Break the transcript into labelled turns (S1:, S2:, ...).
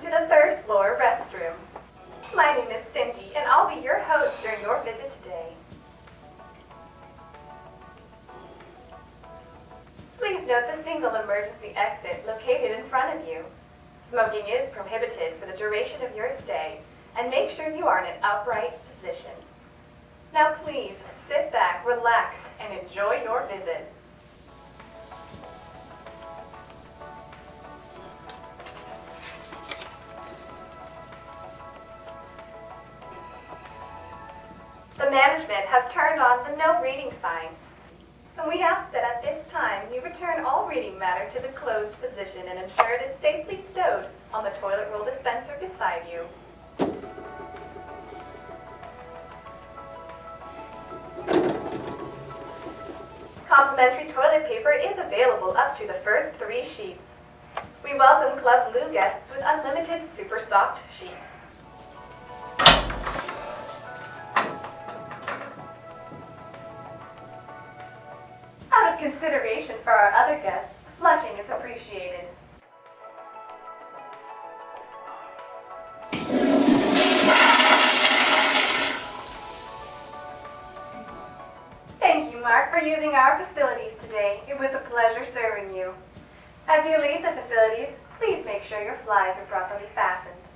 S1: to the third floor restroom. My name is Cindy, and I'll be your host during your visit today. Please note the single emergency exit located in front of you. Smoking is prohibited for the duration of your stay, and make sure you are in an upright position. Now please sit back, relax, and enjoy your visit. The management has turned on the no reading sign. And we ask that at this time you return all reading matter to the closed position and ensure it is safely stowed on the toilet roll dispenser beside you. Complimentary toilet paper is available up to the first three sheets. We welcome Club Blue guests with unlimited super soft sheets. Consideration for our other guests, flushing is appreciated. Thank you, Mark, for using our facilities today. It was a pleasure serving you. As you leave the facilities, please make sure your flies are properly fastened.